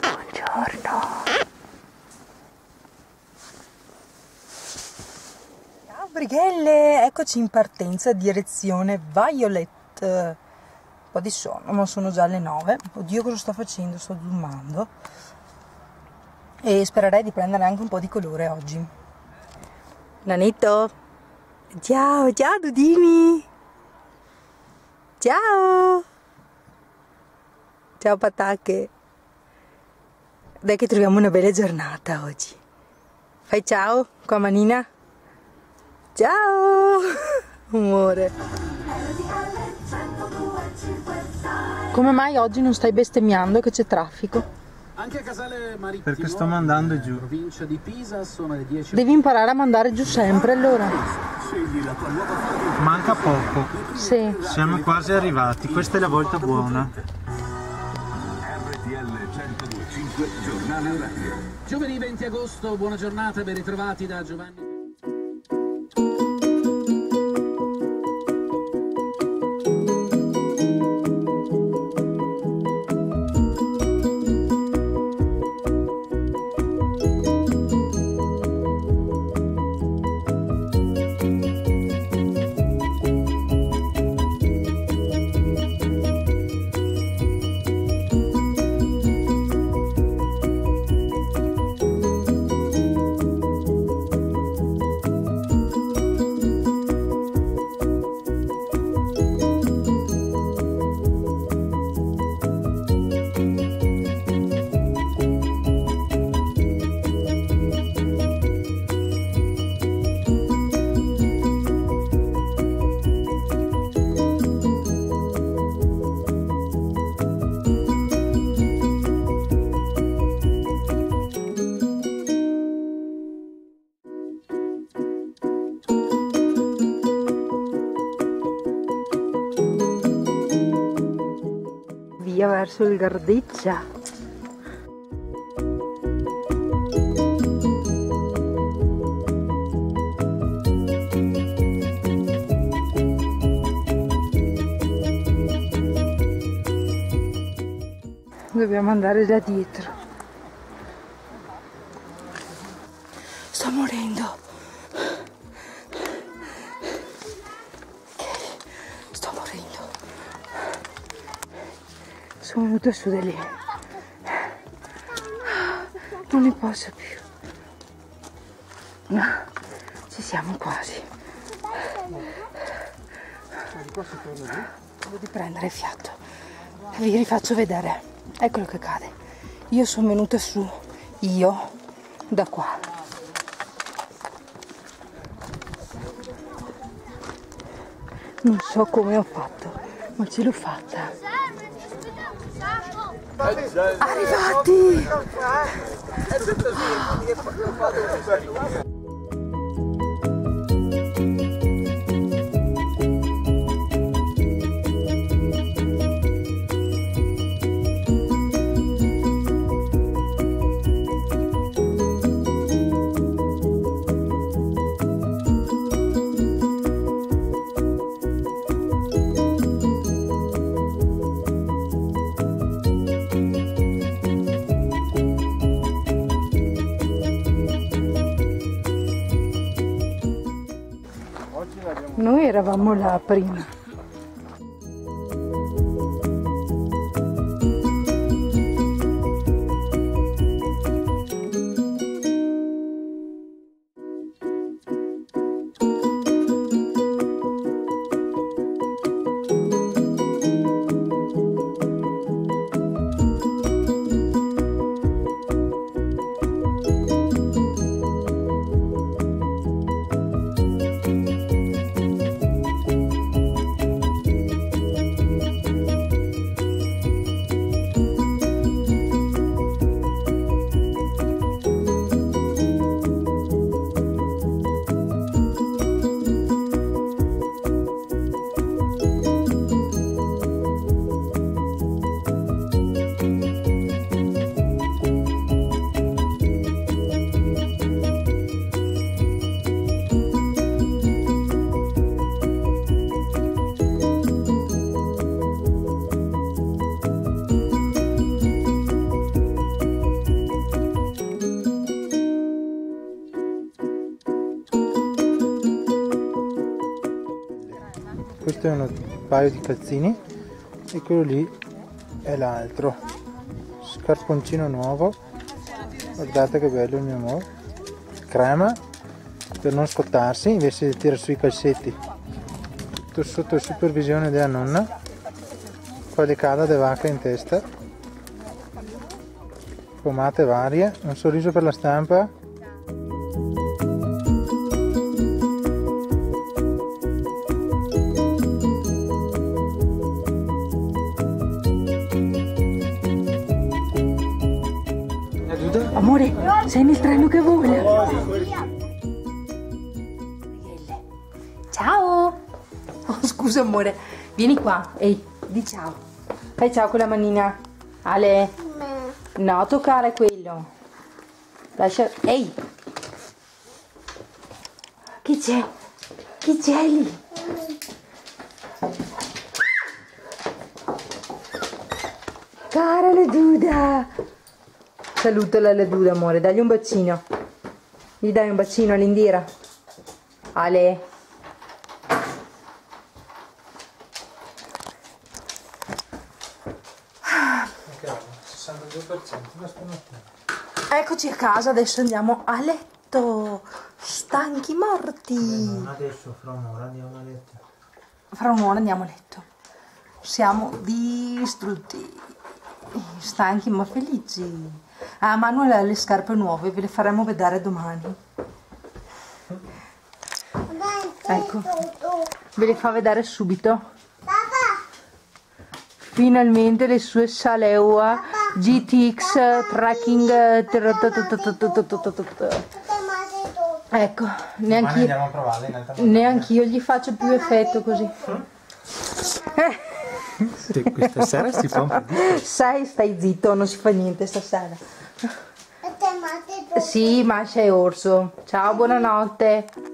Buongiorno. Brighelle, eccoci in partenza direzione Violet. Un po' di sonno, ma sono già le 9. Oddio cosa sto facendo, sto zoomando. E spererei di prendere anche un po' di colore oggi. Nanetto. Ciao, ciao Dudini. Ciao. Ciao patacche. Dai che troviamo una bella giornata oggi. Fai ciao qua manina. Ciao. Amore. Come mai oggi non stai bestemmiando che c'è traffico? Anche a Casale Marittimo, Perché sto mandando giù. provincia di Pisa, sono le 10. Devi imparare a mandare giù sempre allora. Manca poco, Sì. siamo quasi arrivati, questa è la volta buona. Giovedì 20 agosto, buona giornata, ben ritrovati da Giovanni. Via verso il Gardiccia. Dobbiamo andare da dietro. Sono venuta su da lì. Non ne posso più. No, ci siamo quasi. Devo di prendere fiato. Vi rifaccio vedere. Eccolo che cade. Io sono venuta su. Io da qua. Non so come ho fatto, ma ce l'ho fatta. Arrivati! Noi eravamo là prima. Questo è un paio di calzini e quello lì è l'altro. Scarponcino nuovo. Guardate che bello il mio amore. Crema per non scottarsi invece di tirare sui calzetti tutto sotto supervisione della nonna. Poi le cada de vacca in testa. Pomate varie. Un sorriso per la stampa Amore, sei nel treno che vola. Ciao. Oh, scusa amore, vieni qua. Ehi, di ciao. Fai ciao con la manina. Ale. No, toccare quello. Lascia... Ehi. Chi c'è? Chi c'è lì? Cara le duda. Saluta la Leduda, amore, dagli un bacino. Gli dai un bacino all'Indira. Ale. Eccoci a casa, adesso andiamo a letto. Stanchi morti. adesso fra un'ora andiamo a letto Fra un'ora andiamo a letto. Siamo distrutti. Stanchi ma felici. Ah, Manuel ha le scarpe nuove, ve le faremo vedere domani. Ecco, ve le fa vedere subito. Finalmente le sue Salewa GTX tracking. Ecco, neanche io, a alta neanch'io gli faccio più effetto così. Questa sera si fa un po' di... Sai, stai zitto, non si fa niente stasera. Sì, Masha e Orso. Ciao, buonanotte.